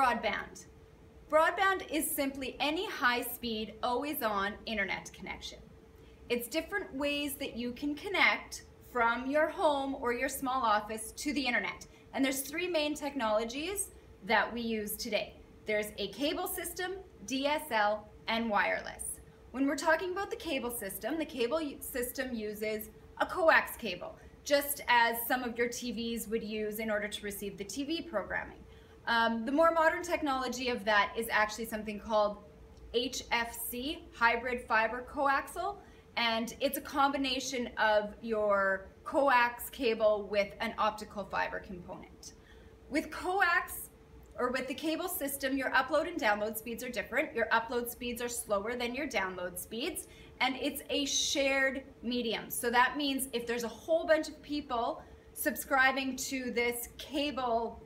Broadband. Broadband is simply any high-speed, always-on internet connection. It's different ways that you can connect from your home or your small office to the internet. And there's three main technologies that we use today. There's a cable system, DSL, and wireless. When we're talking about the cable system, the cable system uses a coax cable, just as some of your TVs would use in order to receive the TV programming. Um, the more modern technology of that is actually something called HFC, hybrid fiber coaxial, and it's a combination of your coax cable with an optical fiber component. With coax, or with the cable system, your upload and download speeds are different. Your upload speeds are slower than your download speeds, and it's a shared medium. So that means if there's a whole bunch of people subscribing to this cable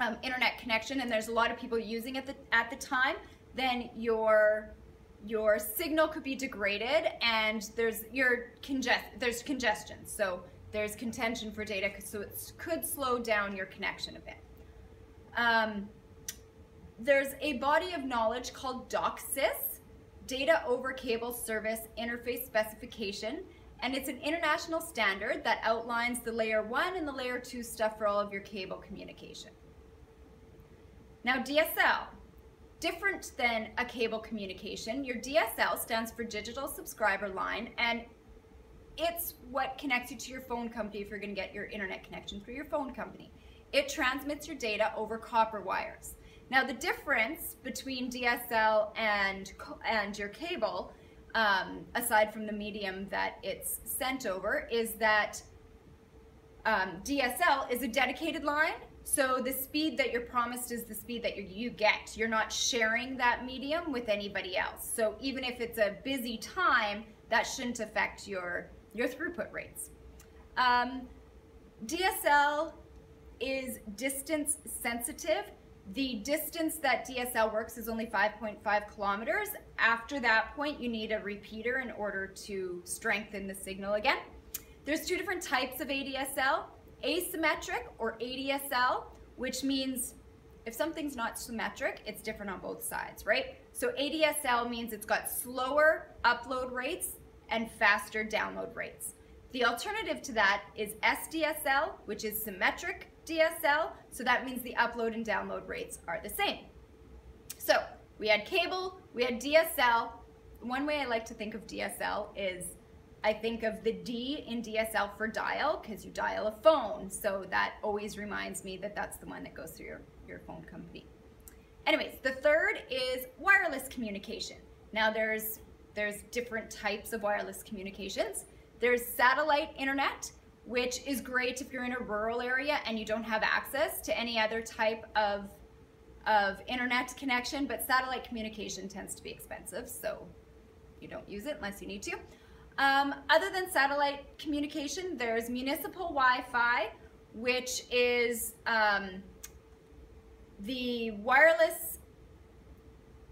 um, internet connection and there's a lot of people using it the, at the time, then your your signal could be degraded and there's your congest there's congestion. So there's contention for data, so it could slow down your connection a bit. Um, there's a body of knowledge called DOCSIS, Data Over Cable Service Interface Specification, and it's an international standard that outlines the layer one and the layer two stuff for all of your cable communication. Now DSL, different than a cable communication, your DSL stands for Digital Subscriber Line, and it's what connects you to your phone company if you're gonna get your internet connection through your phone company. It transmits your data over copper wires. Now the difference between DSL and, and your cable, um, aside from the medium that it's sent over, is that um, DSL is a dedicated line. So the speed that you're promised is the speed that you get. You're not sharing that medium with anybody else. So even if it's a busy time, that shouldn't affect your, your throughput rates. Um, DSL is distance sensitive. The distance that DSL works is only 5.5 kilometers. After that point, you need a repeater in order to strengthen the signal again. There's two different types of ADSL, asymmetric or ADSL, which means if something's not symmetric, it's different on both sides, right? So ADSL means it's got slower upload rates and faster download rates. The alternative to that is SDSL, which is symmetric DSL, so that means the upload and download rates are the same. So we had cable, we had DSL. One way I like to think of DSL is I think of the D in DSL for dial because you dial a phone. So that always reminds me that that's the one that goes through your, your phone company. Anyways, the third is wireless communication. Now there's, there's different types of wireless communications. There's satellite internet, which is great if you're in a rural area and you don't have access to any other type of, of internet connection, but satellite communication tends to be expensive, so you don't use it unless you need to. Um, other than satellite communication, there's municipal Wi-Fi, which is um, the wireless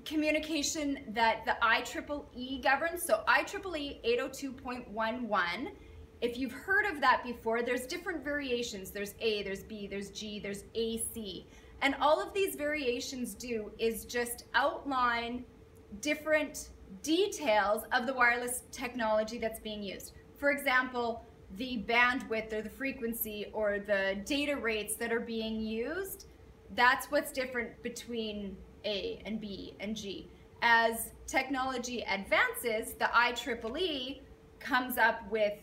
communication that the IEEE governs. So IEEE 802.11 if you've heard of that before, there's different variations. There's A, there's B, there's G, there's AC. And all of these variations do is just outline different details of the wireless technology that's being used. For example, the bandwidth or the frequency or the data rates that are being used, that's what's different between A and B and G. As technology advances, the IEEE comes up with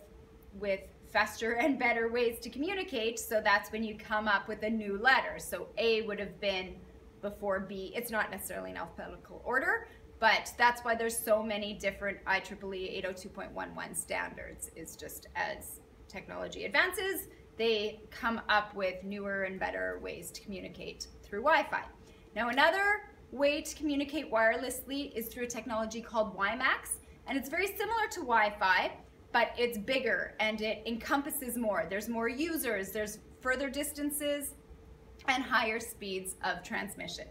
with faster and better ways to communicate. So that's when you come up with a new letter. So A would have been before B. It's not necessarily in alphabetical order, but that's why there's so many different IEEE 802.11 standards is just as technology advances, they come up with newer and better ways to communicate through Wi-Fi. Now another way to communicate wirelessly is through a technology called WiMAX, and it's very similar to Wi-Fi, but it's bigger and it encompasses more. There's more users, there's further distances, and higher speeds of transmission.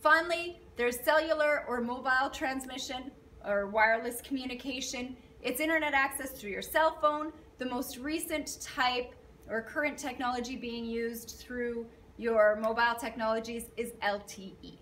Finally, there's cellular or mobile transmission or wireless communication. It's internet access through your cell phone. The most recent type or current technology being used through your mobile technologies is LTE.